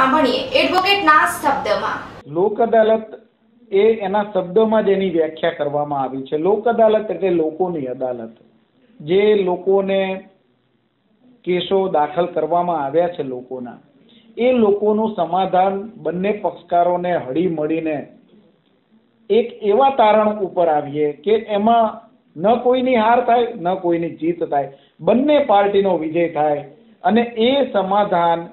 સાંભળીએ. એડવોકેટના શબ્દમાં. લોક અદાલત એ એના શબ્દોમાં જ એની વ્યાખ્યા કરવામાં આવી છે. લોક અદાલત એટલે લોકોની અદાલત. જે લોકોને કેસો દાખલ કરવામાં આવ્યા છે લોકોના, એ લોકોનું સમાધાન બંને પક્ષકારોને હળી મળીને એક એવા તારણ ઉપર આવીએ કે એમાં ન કોઈની હાર થાય, ન કોઈની જીત થાય. બંને પાર્ટીનો વિજય થાય અને એ સમાધાન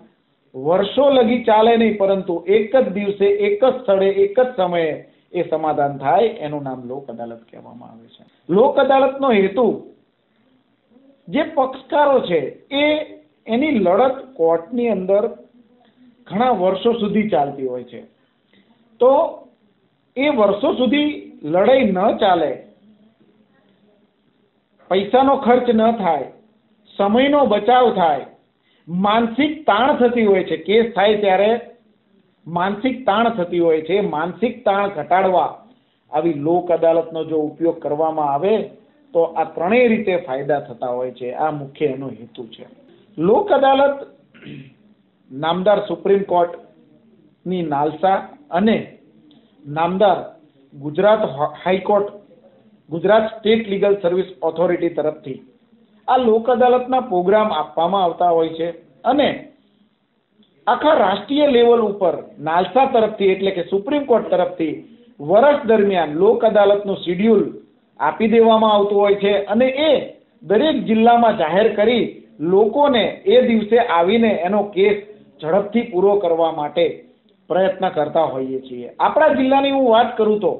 વર્ષો લગી ચાલે નહીં, પરંતુ એક જ દિવસે, એક જ સ્થળે, એક જ સમયે એ સમાધાન થાય, એનું નામ લોક અદાલત કહેવામાં આવે છે. લોક અદાલતનો હેતુ જે પક્ષકારો છે, એ એની લડત કોર્ટની અંદર ઘણા વર્ષો સુધી ચાલતી હોય છે. તો એ વર્ષો સુધી લડાઈ ન ચાલે, પૈસાનો ખર્ચ ન થાય, સમયનો બચાવ થાય માનસિક તાણ થતી હોય છે. કેસ થાય ત્યારે માનસિક તાણ થતી હોય છે. માનસિક તાણ ઘટાડવા આવી લોક અદાલતનો જો ઉપયોગ કરવામાં આવે તો આ ત્રણેય રીતે ફાયદા થતા હોય છે. આ મુખ્ય એનો હેતુ છે. લોક અદાલત નામદાર સુપ્રીમ કોર્ટની નાલસા અને નામદાર Gujarat high court, Gujarat state legal service authority તરફથી આ લોક અદાલતના પ્રોગ્રામ આપવામાં આવતા હોય છે. અને આખા રાષ્ટ્રીય લેવલ ઉપર નાલસા તરફથી એટલે કે સુપ્રીમ કોર્ટ તરફથી વર્ષ દરમિયાન લોક અદાલતનું શિડ્યુલ આપી દેવામાં આવતું હોય છે અને એ દરેક જિલ્લામાં જાહેર કરી લોકોને એ દિવસે આવીને એનો કેસ ઝડપથી પૂરો કરવા માટે પ્રયત્ન કરતા હોઈએ છીએ. આપણા જિલ્લાની હું વાત કરું તો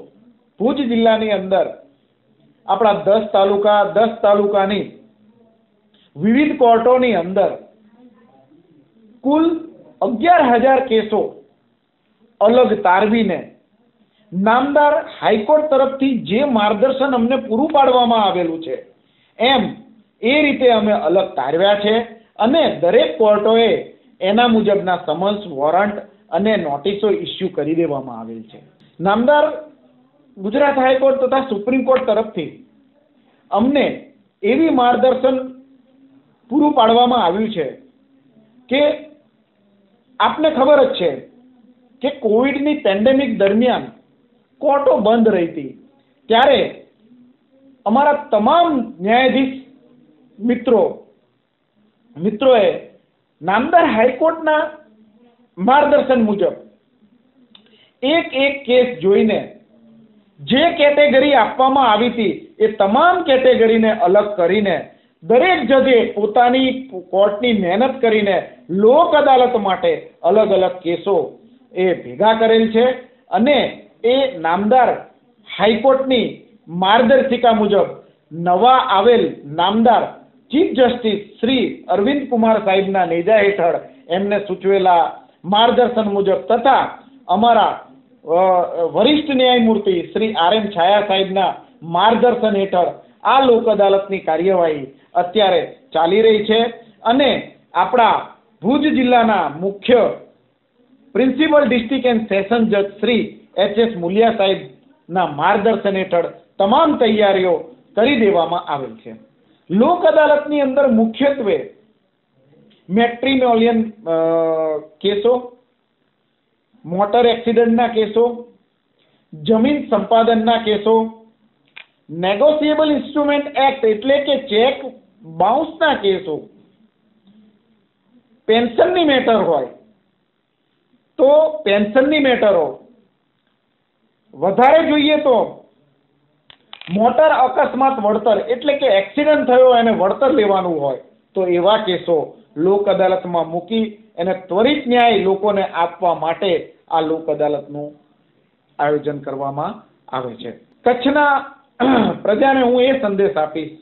ભુજ જિલ્લાની અંદર આપણા દસ તાલુકા દસ તાલુકાની વિવિધ કોર્ટોની અંદર કુલ અગિયાર હજાર કેસો અલગ તારવીને નામદાર હાઈકોર્ટ તરફથી જે માર્ગદર્શન અમને પૂરું પાડવામાં આવેલું છે, એમ એ રીતે અમે અલગ તારવ્યા છે અને દરેક કોર્ટોએ એના મુજબના સમન્સ, વોરંટ અને નોટિસો ઇસ્યુ કરી દેવામાં આવેલ છે. નામદાર ગુજરાત હાઈકોર્ટ તથા સુપ્રીમ કોર્ટ તરફથી અમને એવી માર્ગદર્શન પૂરું પાડવામાં આવ્યું છે કે આપને ખબર જ છે કે કોવિડની પેન્ડેમિક દરમિયાન કોર્ટો બંધ રહી હતી. ત્યારે અમારા તમામ ન્યાયાધીશ મિત્રો, મિત્રોએ નામદાર હાઈકોર્ટના માર્ગદર્શન મુજબ એક એક કેસ જોઈને જે કેટેગરી આપવામાં આવી હતી એ તમામ કેટેગરીને અલગ કરીને દરેક જજે પોતાની કોર્ટની મહેનત કરીને લોક અદાલત માટે અલગ અલગ કેસો એ ભેગા કરેલ છે અને એ નામદાર હાઈકોર્ટની માર્ગદર્શિકા મુજબ નવા આવેલ નામદાર ચીફ જસ્ટિસ શ્રી અરવિંદ કુમાર સાહેબના નેજા હેઠળ એમને સૂચવેલા માર્ગદર્શન મુજબ તથા અમારા વરિષ્ઠ ન્યાયમૂર્તિ શ્રી આર એમ છાયા સાહેબના માર્ગદર્શન હેઠળ આ લોક અદાલતની કાર્યવાહી અત્યારે ચાલી રહી છે અને આપણા ભુજ જિલ્લાના મુખ્ય પ્રિન્સિપલ ડિસ્ટ્રિક્ટ એન્ડ સેશન જજ શ્રી એચ એસ મુલિયા સાહેબના માર્ગદર્શન હેઠળ તમામ તૈયારીઓ કરી દેવામાં આવેલ છે. લોક અદાલતની અંદર મુખ્યત્વે મેટ્રિમોલિયન કેસો, મોટર એક્સિડન્ટના કેસો, જમીન સંપાદનના કેસો નેગોશિયેબલ ઇન્સ્ટ્રુમેન્ટ એક્ટ એટલે કે ચેક બાઉન્સના કેસો. પેન્શનની મેટર હોય તો પેન્શનની મેટરો. વધારે જોઈએ તો મોટર અકસ્માત વળતર એટલે કે એક્સિડન્ટ થયો એને વળતર લેવાનું હોય તો એવા કેસો લોક અદાલતમાં મૂકી એને ત્વરિત ન્યાય લોકોને આપવા માટે આ લોક અદાલતનું આયોજન કરવામાં આવે છે. કચ્છના પ્રજાને હું એ સંદેશ આપીશ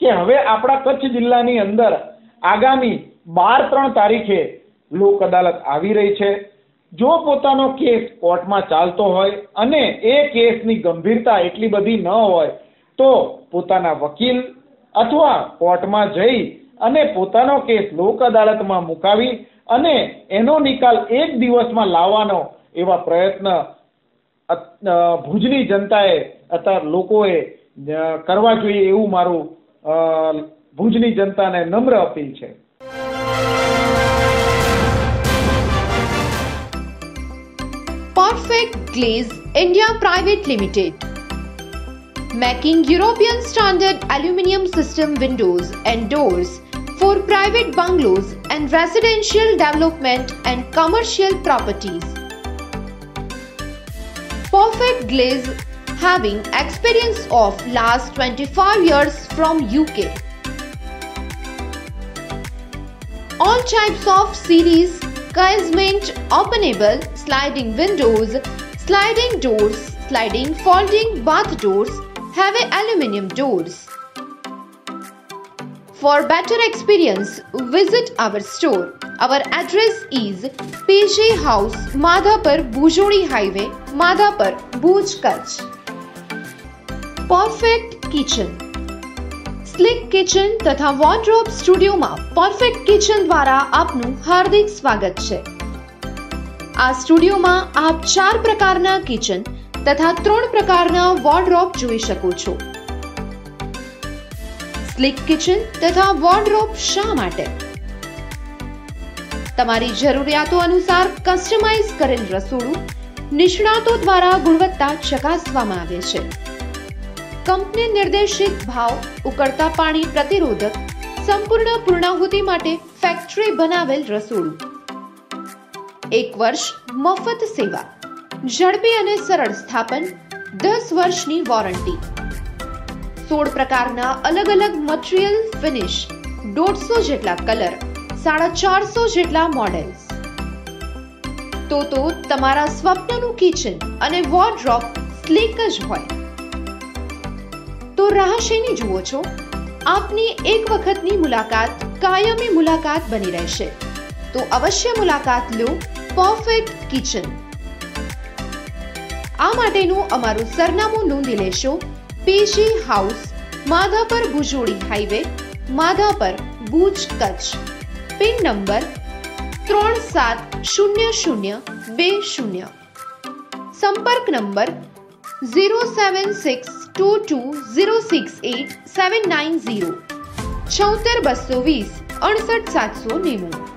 કે હવે આપણા કચ્છ જિલ્લાની અંદર આગામી બાર ત્રણ તારીખે લોક અદાલત આવી રહી છે. જો પોતાનો કેસ કોર્ટમાં ચાલતો હોય અને એ કેસની ગંભીરતા એટલી બધી ન હોય, તો પોતાના વકીલ અથવા કોર્ટમાં જઈ અને પોતાનો કેસ લોક અદાલતમાં મુકાવી અને એનો નિકાલ એક દિવસમાં લાવવાનો એવા પ્રયત્ન ભુજની જનતાએ અથવા લોકોએ કરવા જોઈએ એવું મારું ભુજની જનતાને નમ્ર અપીલ છે Perfect Glaze India Private Limited. Making European standard aluminium system windows and doors for private bungalows and residential development and commercial properties. Perfect Glaze having experience of last 25 years from UK. All types of series, casement, openable, sliding windows, sliding doors, sliding folding bath doors, have aluminium doors. For better experience, visit our store. Our address is PG House, Madhapur, Bujodi Highway, Madhapur, Bhuj. Perfect kitchen slick kitchen તથા wardrobe સ્ટુડિયોમાં perfect kitchen દ્વારા આપનું હાર્દિક સ્વાગત છે. આ સ્ટુડિયોમાં આપ ચાર પ્રકારના કિચન તથા ત્રણ પ્રકારના વોર્ડરોબ જોઈ શકો છો. સ્લિક કિચન તથા વોર્ડરોબ શા માટે? તમારી જરૂરિયાતો અનુસાર કસ્ટમાઇઝ કરેલ રસોડું નિષ્ણાતો દ્વારા ગુણવત્તા ચકાસવામાં આવે છે. કંપની નિર્દેશિત ભાવ ઉકળતા પાણી પ્રતિરોધક સંપૂર્ણ પૂર્ણાહુતિ માટે ફેક્ટરી બનાવેલ રસોડું. એક વર્ષ મફત સેવા, ઝડપી અને સરળ સ્થાપન, દસ વર્ષની વોરંટી સોળ પ્રકારના અલગ અલગ મટીરિયલ ફિનિશ દોઢસો જેટલા કલર સાડા ચારસો જેટલા મોડેલ્સ તો તો તમારા સ્વપ્નનું કિચન અને વોર્ડ્રોપ સ્લીક જ હોય. તો રાહ શેની જુઓ છો? આપની એક વખતની મુલાકાત કાયમી મુલાકાત બની રહેશે. તો અવશ્ય મુલાકાત લો પરફેક્ટ કિચન આ માટેનું અમારું સરનામું નોંધી લેશો. PG house Madhapar Bhujodi highway, Madhapar Bhuj Kutch. Pin number ત્રણ સાત શૂન્ય શૂન્ય બે શૂન્ય. સંપર્ક number zero seven six two two zero six eight seven nine zero છોતેર બસો વીસ અડસઠ સાતસો નેવું